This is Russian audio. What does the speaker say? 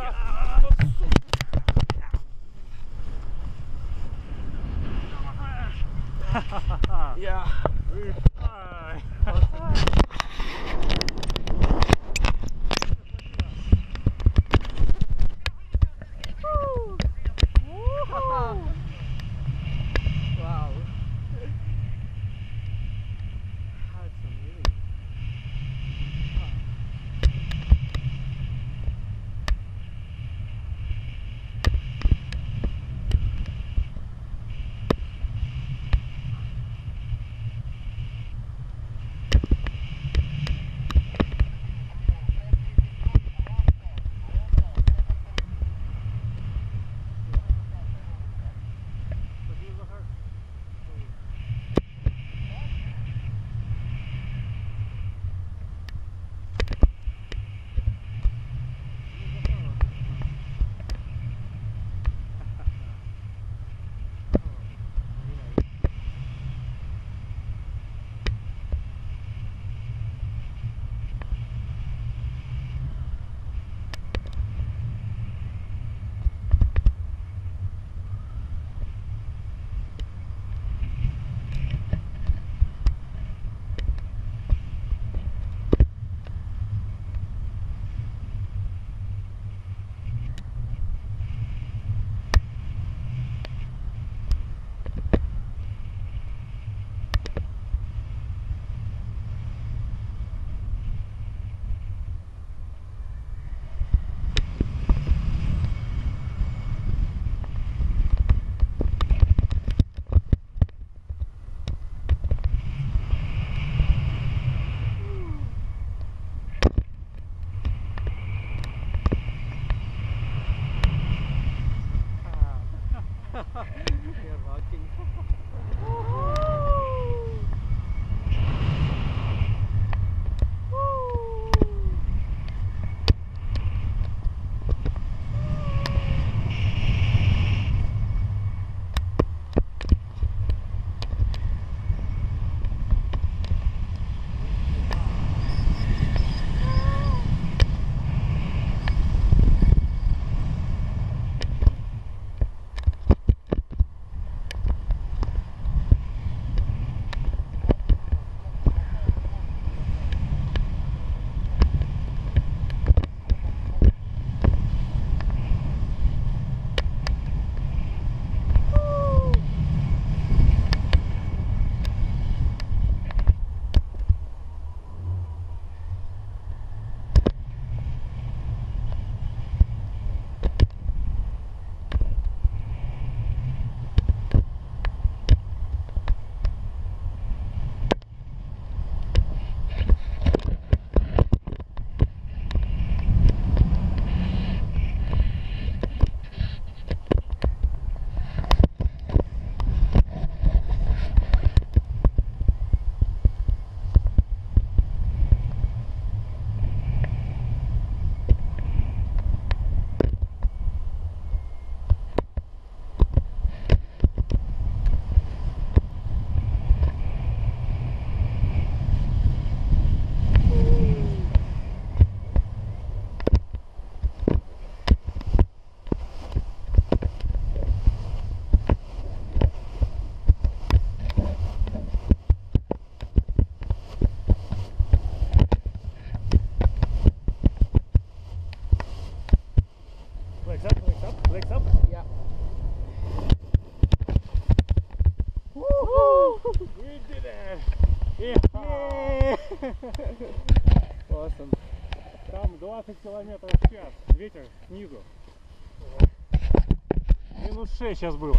Yeah. We did it! Yeah! Awesome. Там 20 километров в час. Ветер снизу. Минус 6 сейчас было.